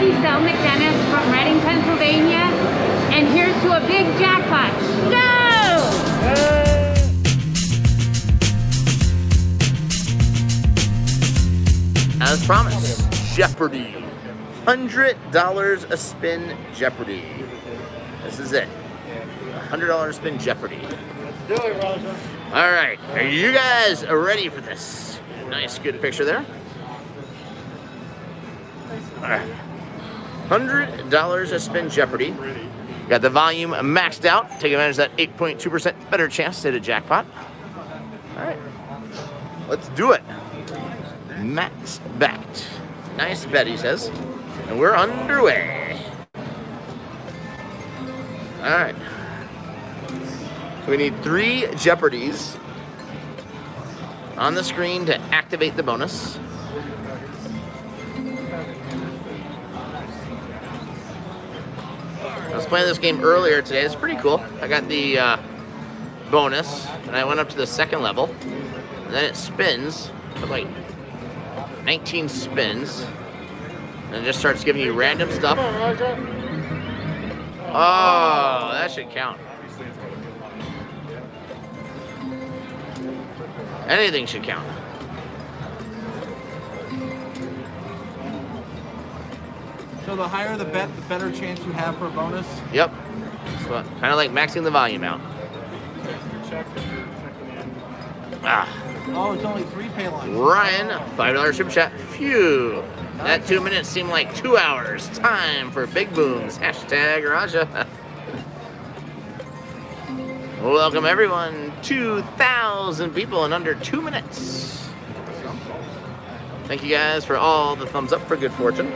Giselle McDennis from Reading, Pennsylvania, and here's to a big jackpot. Go! As promised, Jeopardy. $100 a spin Jeopardy. This is it. $100 spin Jeopardy. Do it, Roger. All right, are you guys ready for this? Nice, good picture there. All right. $100 a spin Jeopardy. Got the volume maxed out. Take advantage of that 8.2% better chance to hit a jackpot. All right, let's do it. Max backed. Nice bet, he says. And we're underway. All right. So we need three Jeopardies on the screen to activate the bonus. Playing this game earlier today. It's pretty cool. I got the uh, bonus, and I went up to the second level, and then it spins like 19 spins, and it just starts giving you random stuff. Oh, that should count. Anything should count. So the higher the bet, the better chance you have for a bonus. Yep. So, kind of like maxing the volume out. Check. Checking in. Ah, Oh, it's only three pay lines. Ryan, five dollars super chat. Phew. That two minutes seemed like two hours. Time for big booms. Hashtag Raja. Welcome everyone. 2,000 people in under two minutes. Thank you guys for all the thumbs up for good fortune.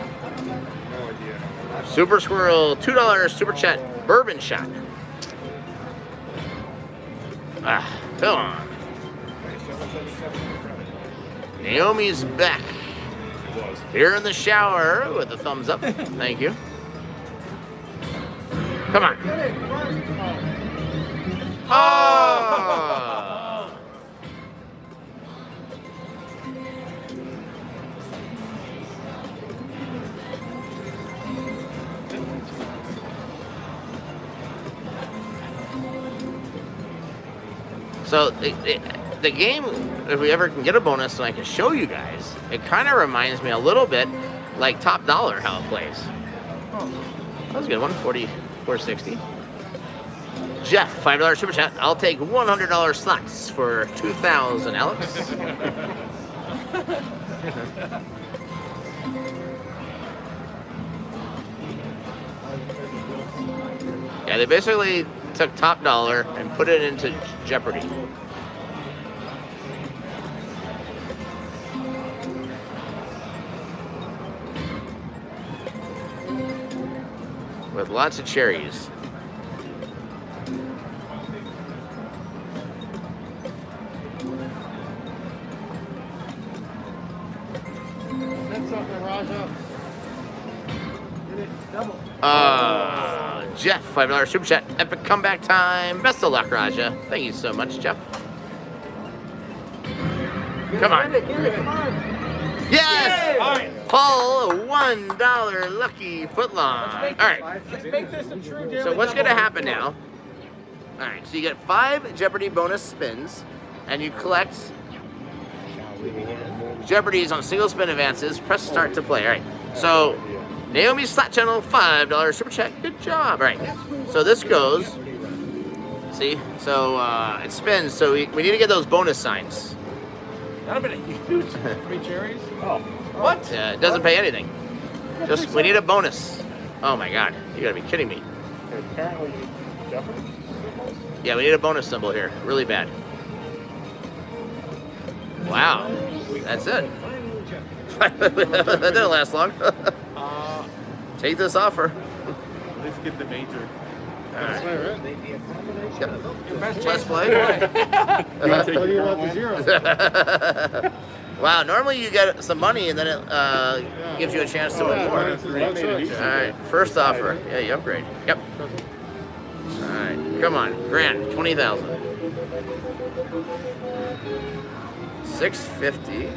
Super Squirrel, $2 super chat, bourbon shot. Ah, come on. Naomi's back. Here in the shower with a thumbs up. Thank you. Come on. Oh! So it, it, the game, if we ever can get a bonus and I can show you guys, it kind of reminds me a little bit like Top Dollar how it plays. Oh. That was a good one, 40, 460. Jeff, $5 super chat. I'll take $100 slots for 2000 Alex. yeah, they basically took Top Dollar and put it into Jeopardy. With lots of cherries. $5 Super Chat. Epic comeback time. Best of luck, Raja. Thank you so much, Jeff. Come on. Come on. Yes! Paul, one dollar lucky footlong. All right. So what's gonna happen now? All right. So you get five Jeopardy bonus spins, and you collect Jeopardy's on single spin advances. Press start to play. All right. So Naomi's Slot channel, five dollars super chat. Good job. All right. So this goes. See, so uh, it spins. So we, we need to get those bonus signs. That'd have been a huge three cherries. Oh. What? Uh, it doesn't pay anything. Just we need a bonus. Oh my god, you gotta be kidding me. Apparently, Jeopardy. Yeah, we need a bonus symbol here, really bad. Wow, that's it. that didn't last long. Take this offer. let's get the major. Alright. Your best Let's chance play. What do you want the zero? wow, normally you get some money and then it uh, gives you a chance to win more. Alright, first offer. Yeah, you upgrade. Yep. Alright, come on. Grant, 20,000. 650.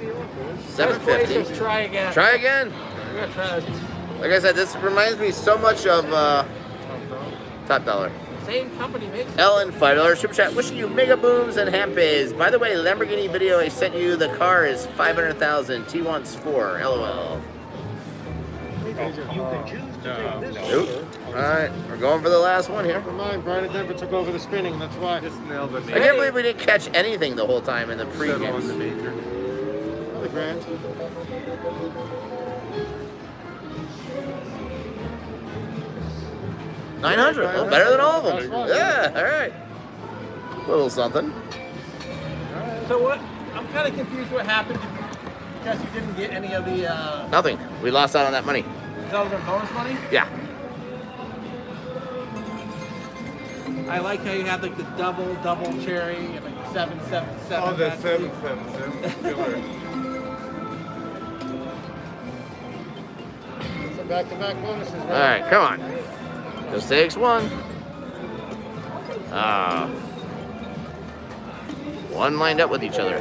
Oh. Seven fifty. Try again. Try again. Try this. Like I said, this reminds me so much of uh, Top Dollar. Same company makes. Ellen, five dollars super chat. Wishing you mega booms and hampers. By the way, Lamborghini video I sent you. The car is five hundred thousand. T wants four. LOL. Nope. All right, we're going for the last one here. Never mind, Brian and Denver took over the spinning, that's why. Just nailed the I can't believe we didn't catch anything the whole time in the pre Settle on the games. major. Another grand. Nine hundred. Well, better than all of them. fine. Yeah. All right. Little something. So what? I'm kind of confused. What happened because you didn't get any of the uh, Nothing. We lost out on that money. relevant bonus money? Yeah. I like how you had like the double, double cherry and like seven, seven, seven. Oh, the seven, seven, seven. Back-to-back bonuses. All right. Come on. Just takes one. Ah. one lined up with each other.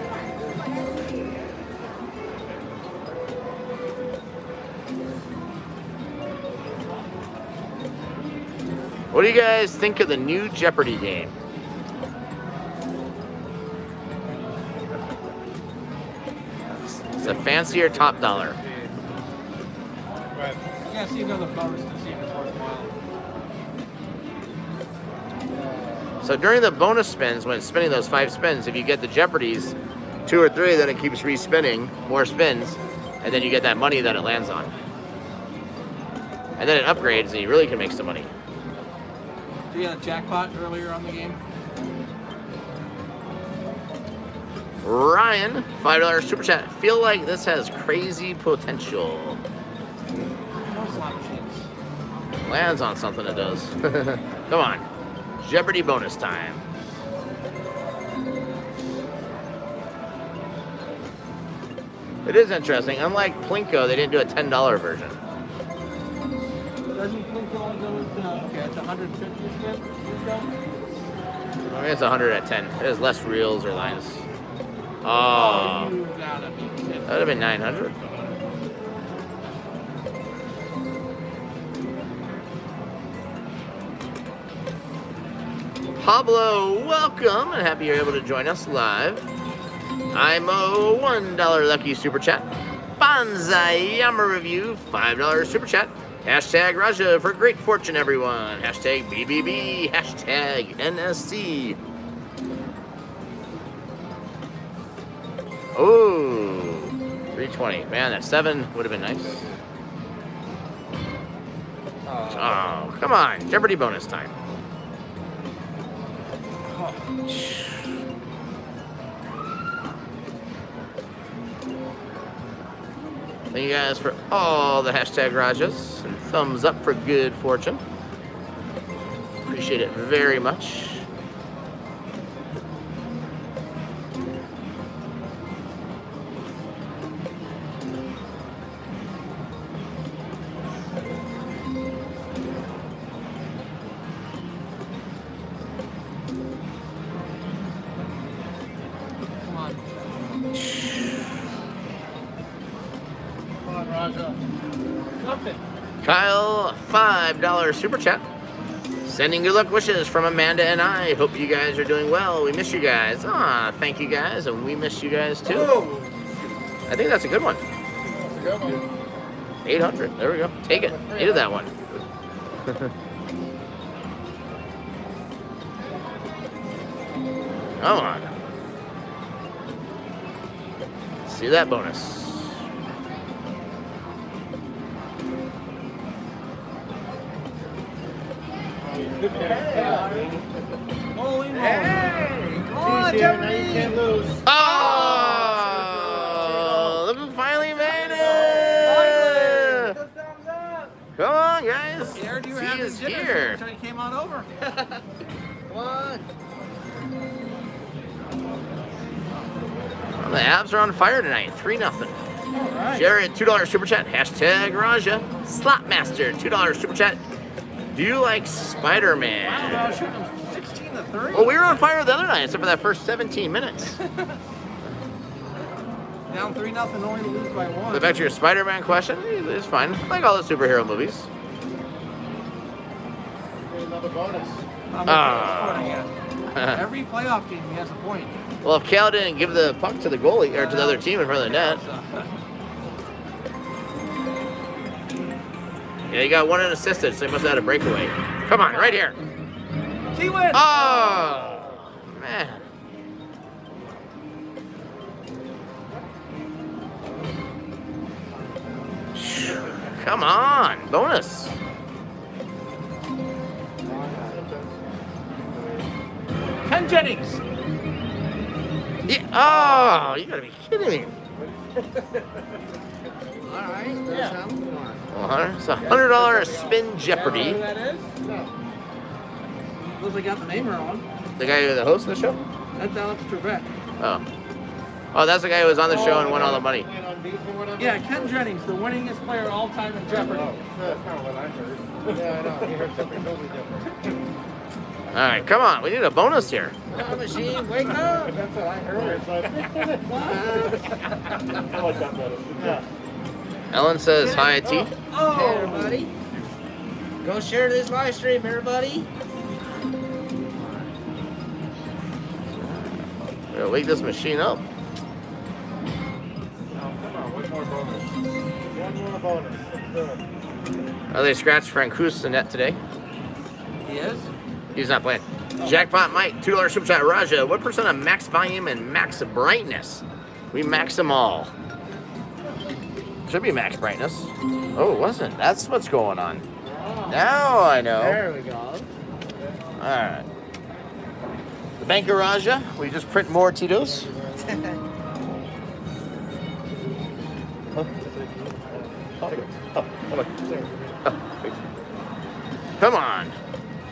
What do you guys think of the new Jeopardy game? It's a fancier top dollar. Right. You gotta see another bonus to see if it's worthwhile. So during the bonus spins, when spinning those five spins, if you get the Jeopardies, two or three, then it keeps respinning more spins, and then you get that money that it lands on. And then it upgrades, and you really can make some money. So you had a jackpot earlier on the game. Ryan, five dollars super chat. Feel like this has crazy potential. No slot machines. Lands on something it does. Come on, Jeopardy bonus time. It is interesting. Unlike Plinko, they didn't do a ten dollar version. Doesn't Plinko only go with uh, okay? It's 150 spin. I mean, it's 100 at 10. It has less reels or lines. Oh, you gotta be kidding. that would have been 900. Pablo, welcome and happy you're able to join us live. I'm a $1 lucky super chat. Bonsai Yama review, $5 super chat. Hashtag Raja for great fortune, everyone. Hashtag BBB. Hashtag NSC. Oh, 320. Man, that seven would have been nice. Oh, oh come on. Jeopardy bonus time. Thank you guys for all the hashtag Rajas and thumbs up for good fortune. Appreciate it very much. $5 super chat. Sending good luck wishes from Amanda and I. Hope you guys are doing well. We miss you guys. Ah, thank you guys, and we miss you guys too. I think that's a good one. Good one. 800. There we go. Take it. Needed that one. Come on. See that bonus. on Well, the Avs are on fire tonight. 3 nothing. Right. Jared, $2 super chat. Hashtag Raja. Slotmaster, $2 super chat. Do you like Spider Wow, I Man? was shooting 16 to 3. Well, we were on fire the other night, except for that first 17 minutes. Down three nothing, only to lose by one. But back to your Spider-Man question, it's fine. I like all the superhero movies. Get another bonus. I'm Ah. okay, scored again. Every playoff game, he has a point. Well, if Cal didn't give the puck to the goalie or to the other team in front of the net, yeah, he got one unassisted, so he must have had a breakaway. Come on, right here. He wins. Oh, man. Come on, bonus. Ken Jennings. Yeah. Oh, you gotta be kidding me. All right. There's Yeah. how come. Well, Hunter, it's a hundred dollar spin Jeopardy. who that is? No. Looks like I got the name wrong. The guy who the host of the show. That's Alex Trebek. Oh. Oh, that's the guy who was on the show and won all the money. On beat or whatever? Yeah, Ken Jennings, the winningest player all time in Jeopardy. Oh, that's kind of what I heard. Yeah, I know. He heard something totally different. All right, come on. We need a bonus here. Come on, machine, wake up. That's what I heard. I like that better. Yeah. Ellen says hi, T. Hey everybody. Go share this live stream, everybody. We're gonna wake this machine up. Oh, come on, one more bonus. One more bonus. Let's do it. Oh, they scratched Francouz the net today. He is? He's not playing. Jackpot Mike, two dollar super chat. Raja, what percent of max volume and max brightness? We max them all. Should be max brightness. Oh, it wasn't. That's what's going on. Now I know. There we go. All right. The Bank of Raja. We just print more Tito's. Come on.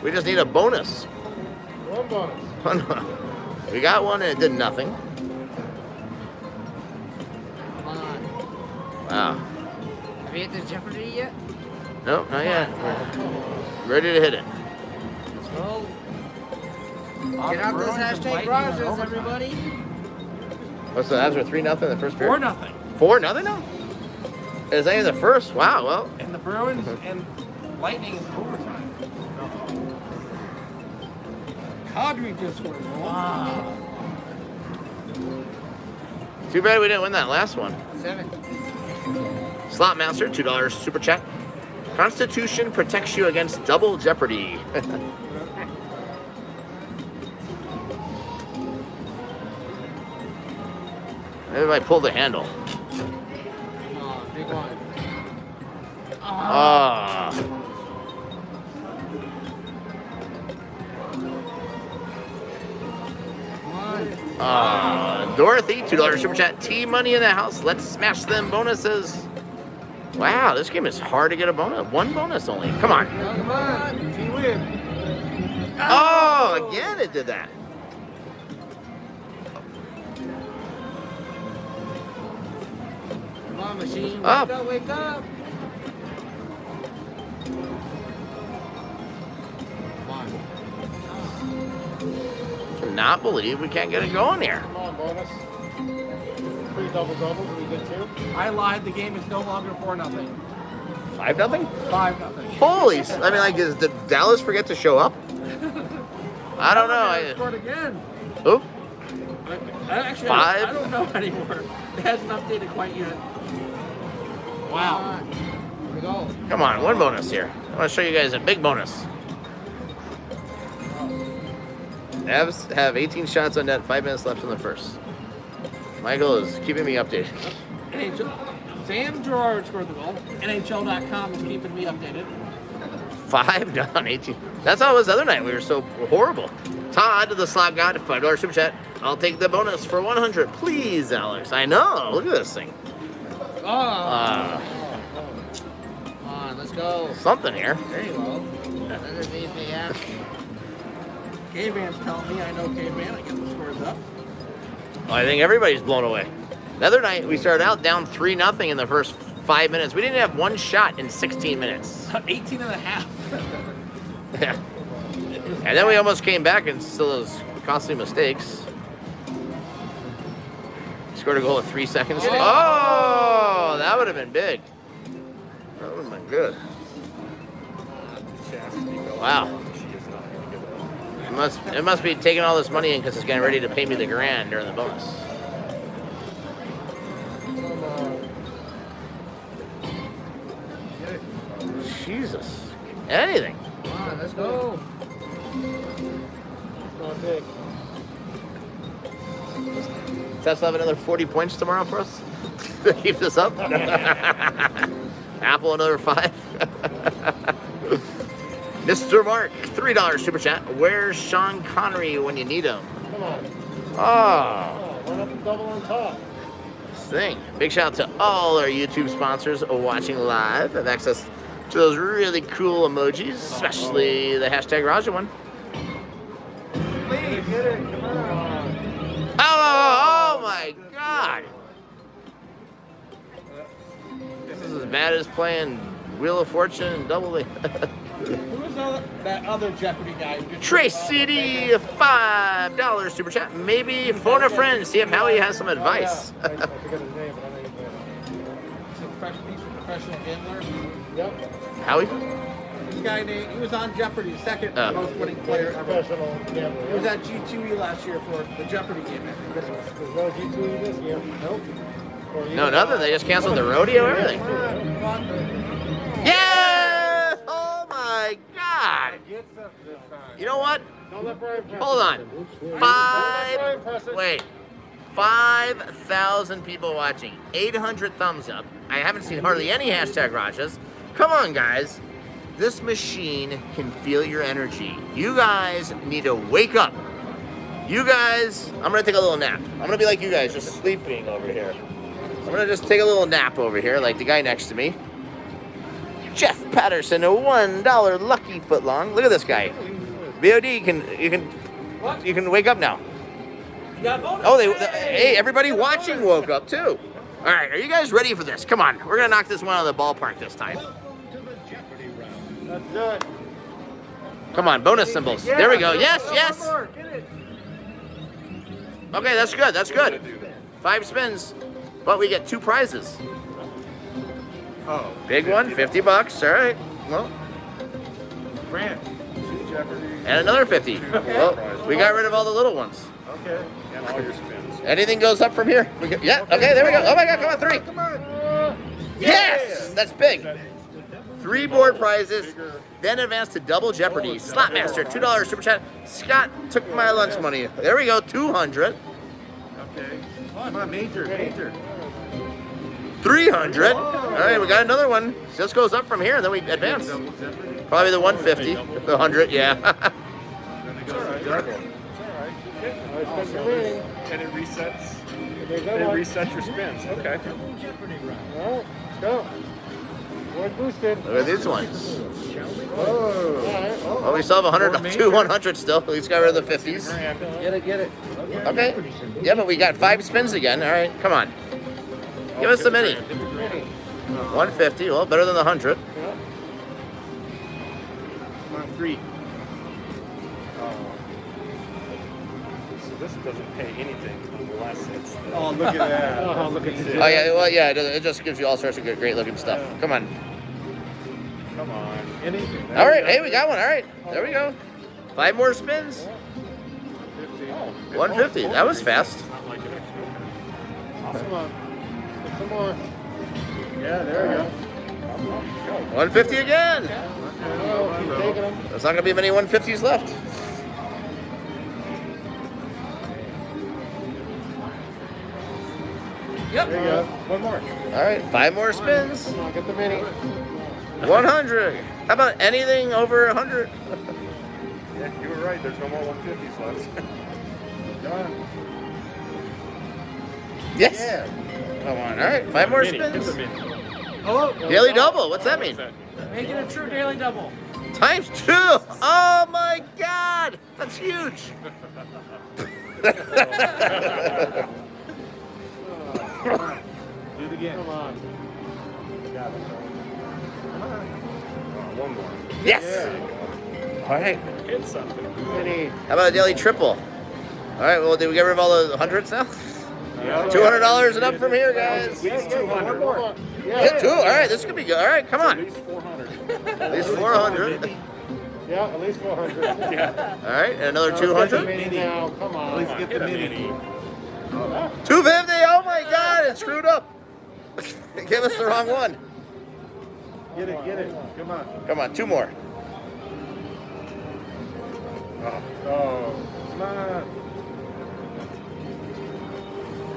We just need a bonus. One bonus. Oh, we got one and it did nothing. Come on. Wow. Have you hit the Jeopardy yet? Nope, not yet. Ready to hit it. Let's go. Get out those hashtag Rajas, everybody. What's the odds? Are three nothing in the first period. Four nothing. Four nothing now. Is that in the first? Wow. Well, And the Bruins and Lightning in just scored a. Wow. too bad we didn't win that last one. Seven. Slot Master, two dollars super chat. Constitution protects you against double jeopardy. Maybe I pull the handle. On, big one. Ah. Come Ah. Dorothy, two dollars super chat. T money in the house. Let's smash them bonuses. Wow, this game is hard to get a bonus. One bonus only. Come on. Come on. He win. Oh, again it did that. Come on, machine. Wake Up. up, wake up. Cannot believe we can't get it going here. Come on, bonus. Three double doubles. We good too? I lied. The game is no longer four nothing. Five nothing. Five nothing. Holy! I mean, like, is, did Dallas forget to show up? I don't know. They I, scored again. oh, I, actually, Five? I don't know anymore. It hasn't updated quite yet. Wow. Here we go. come on, one bonus here. I want to show you guys a big bonus. Avs have 18 shots on net, five minutes left in the first. Michael is keeping me updated. NHL. Sam Girard scored the goal. NHL.com is keeping me updated. Five down, 18. That's how it was the other night. We were so horrible. Todd, the slot god, five dollar super chat. I'll take the bonus for 100, please, Alex. I know. Look at this thing. Oh. Uh, Come on, let's go. something here. There you go. Another VPF. K-Van's telling me I know K-Van. I get the scores up. I think everybody's blown away. The other night, we started out down 3 nothing in the first five minutes. We didn't have one shot in 16 minutes. 18 and a half. Yeah. And then we almost came back and still those costly mistakes. scored a goal with three seconds. Oh, that would have been big. That would have been good. Wow. It must it must be taking all this money in because it's getting ready to pay me the grand during the bonus. Jesus. Anything. Come on, let's go. Going big. Tesla have another 40 points tomorrow for us to keep this up. Apple another five. Mr. Mark, three dollars super chat. Where's Sean Connery when you need him? Come on. Oh, Oh, one up and double on top. thing. Big shout out to all our YouTube sponsors watching live. Have access to those really cool emojis, especially the hashtag Raja one. Please. Get it. Come on. Oh, oh, oh, oh my God! This is as bad as playing Wheel of Fortune and Double the. Who was the- that other Jeopardy guy? who Trace City, five dollars super chat. Maybe phone a friend, see if Howie has some advice. Oh, yeah. I, I forgot his name, but I know uh, he's He's a professional, he's gambler. Yep. Howie? This guy named, he was on Jeopardy, second Oh. most winning player ever. Professional gambler. He was at G2E last year for the Jeopardy game. after Christmas. There's no G2E this year. Nope. No, you- nothing. They just canceled the rodeo, everything. Come on, come on. Yeah! My God! You know what? Don't let Brian press Hold on. Don't let Brian Five. Wait. Five thousand people watching. Eight hundred thumbs up. I haven't seen hardly any hashtag Rajas. Come on, guys. This machine can feel your energy. You guys need to wake up. You guys, I'm gonna take a little nap. I'm gonna be like you guys, just sleeping over here. I'm gonna just take a little nap over here, like the guy next to me. Jeff Patterson, a one dollar lucky foot long. Look at this guy. VOD, you can you can you can wake up now. Oh, they, the- hey, everybody watching woke up too. All right, are you guys ready for this? Come on, we're gonna knock this one out of the ballpark this time. Come on, bonus symbols. There we go. Yes, yes. Okay, that's good. That's good. Five spins, but we get two prizes. Oh. Big one, 50 bucks. All right. Well, Grant. Jeopardy. and another 50. Well, we got rid of all the little ones. Okay. And all your spins. Anything goes up from here. We go, yeah. Okay, there we go. Oh my God, come on, three. Come on. Yes, that's big. Three board prizes, then advance to double Jeopardy. Slotmaster, two dollars super chat. Scott took my lunch money. There we go, two hundred. Okay. Come on, major, major. 300. All right, we got another one. Just goes up from here, and then we advance. Probably the 150, the 100, yeah. Then it goes to double. Oh, it's been remaining. And it resets. There's It no resets your spins. Okay. Well, let's go. Board boosted. Look at these ones. Oh. Well, we still have 100, two 100 still. We just got rid of the 50s. Get it, get it. Okay. Yeah, but we got five spins again. All right, come on. Give us the mini. 150, well, better than the 100. Come on, three. Oh. So this doesn't pay anything unless it's. Oh, look at that. Oh, look at this. Oh, yeah, well, yeah, it it just gives you all sorts of good, great looking stuff. Come on. Come on. Anything. All right, hey, we got one. All right, there we go. Five more spins. 150. 150 That was fast. Not some more. Yeah, there we go. 150 again. Oh, keep taking them. There's not gonna be many 150s left. Yep. There you go. One more. All right, five more spins. Come on, get the mini. 100. How about anything over 100? Yeah, you were right. There's no more 150s left. Done. Yes. Yeah. Come on. All right, five more Mini, spins. mini. Oh, Daily double. What's that mean? Making a true daily double. Times two. Oh my God, that's huge. Do it again. Come on. Got it. Oh, one more. Yes. Yeah. All right. Hit something. How about a daily triple? All right. Well, did we get rid of all the hundreds now? Two hundred dollars and up from here, guys. Yeah, yeah, one more. Yeah, two. All right, this could be good. All right, come on. At least 400. At least four hundred. yeah, at least 400. yeah. All right, and another Now, two get mini Now, come on. Let's get the mini. Two fifty. Oh my God, it screwed up. Give us the wrong one. Get it, get it. Come on. Come on, two more. Oh, oh come on.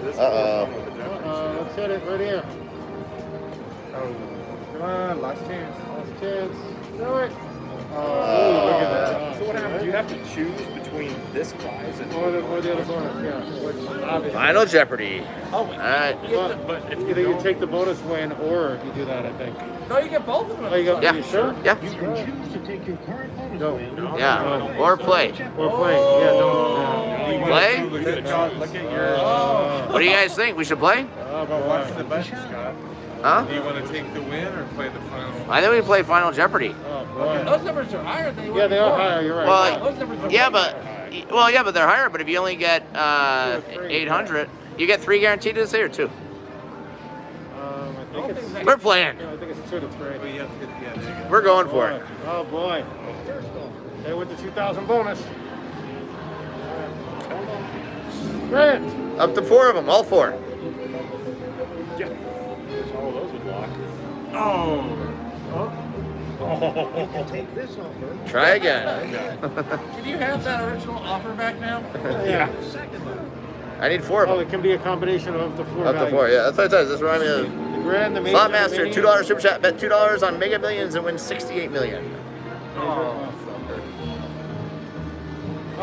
This is Uh-oh. fun with the Jeopardy Uh, let's hit it right here. Oh, come on. Last chance. Last chance. Do it. Oh, look at that. So what happens? You have to choose between this prize and Or the, or the other bonus, yeah. Which obviously. Final Jeopardy. Oh, All right. But, But if you either you take the bonus win or you do that, I think. no, you get both of them. Oh, you got, Yeah. you sure? Yeah. You can choose to take your current bonus No. win. No. Yeah. Or play. Or play. Yeah, don't. Yeah. Play? Look at, your. Uh, What do you guys think? We should play? oh, but What's why? the bet, Scott? Huh? Do you want to take the win or play the final? I think we play Final Jeopardy. Oh, boy. Those numbers are higher than Yeah, they are higher. You're right. Well, Those numbers are Yeah, way but well, yeah, but they're higher. But if you only get uh, three, 800, you get three guaranteed to say or two. Um, I think it's. We're playing. Yeah, I think it's two to three. Well, you have to get, yeah, you go. We're going for it. Oh boy. They with the 2,000 bonus. Grant. Up to four of them, all four. Yeah. All those would lock. Oh. oh. You can take this offer. Try again. Can you have that original offer back now? Yeah. Second offer. I need four of Oh, them. it can be a combination of up to four. Up to four. Yeah, that's what it says. That's what I The mean. grand, the major, Slot Master, mini. two dollars super chat. Bet two dollars on Mega Millions and win sixty-eight million. Oh.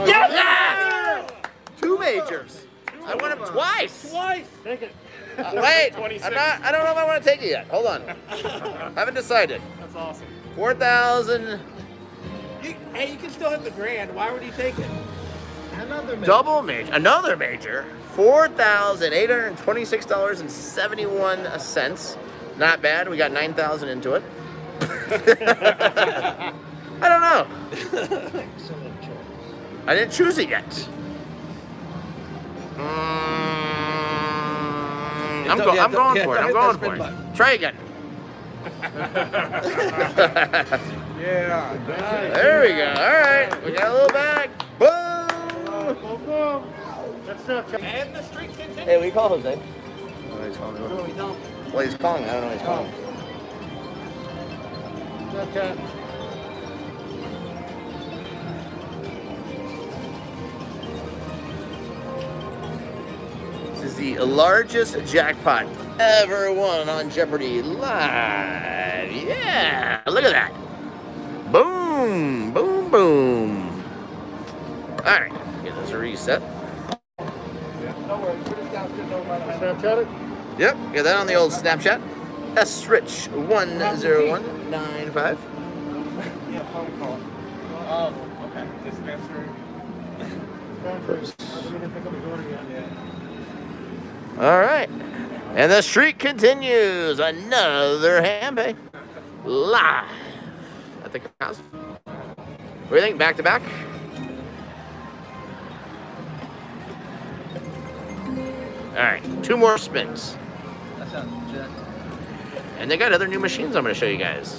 Yes! Oh, Two majors. I won them twice. Twice. Take it. Uh, wait, I'm not. I don't know if I want to take it yet. Hold on. I haven't decided. That's awesome. Four thousand hey, you can still hit the grand. Why would he take it? Another minute. double major. Another major. Four thousand eight hundred twenty-six dollars and seventy-one cents. Not bad. We got nine thousand into it. I don't know. I didn't choose it yet. Mm, I'm, go- Yeah, I'm going yeah, for it. I'm going for it. button. Try again. Yeah. There we go. All right. We got a little bag. Boom. Boom, boom. That's Snapchat. And the streak continues. Hey, we call Jose. No, we don't. Well, he's calling. I don't know what he's calling. Snapchat. This is the largest jackpot ever won on Jeopardy live. Yeah, look at that. Boom, boom, boom. All right, get this a reset. No worries. We're just downstairs over by the house. Snapchat it. Yep, get that on the old Snapchat. S Rich one zero one nine five. Yeah, phone call. Oh, okay. Dispenser. Transfers. We didn't pick up his order yet. All right, and the streak continues. Another hand pay live at the house. What do you think? Back to back. All right, two more spins. That sounds. And they got other new machines I'm going to show you guys.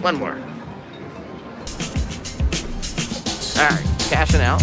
One more. All right, cashing out.